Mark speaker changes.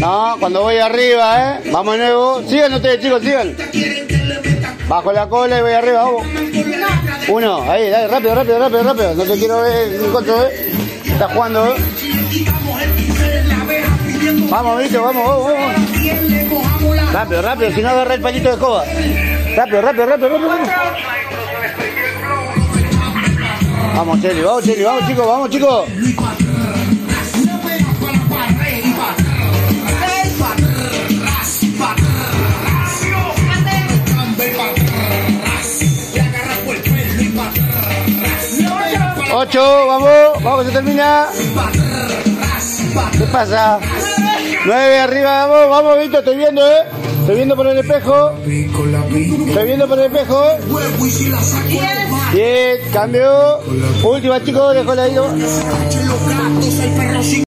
Speaker 1: Vamos, cuando voy arriba, ¿eh? Vamos de nuevo. Sigan ustedes, chicos, sigan. Bajo la cola y voy arriba, vamos. Uno, ahí, dale, rápido, rápido, rápido, rápido. No te quiero ver en ¿eh? Estás jugando, ¿eh? Vamos, Vito, vamos, vamos, vamos. Rápido, rápido, si no agarra el palito de escoba. Rápido, rápido, rápido, rápido. rápido. Vamos, Cheli, vamos, Cheli, vamos, chicos, vamos, chicos. Ocho, vamos, vamos, se termina. ¿Qué pasa? Nueve arriba, vamos, vamos, Vito, estoy viendo, eh. Estoy viendo por el espejo. Estoy viendo por el espejo. Diez, cambio. Última, chicos, dejo la.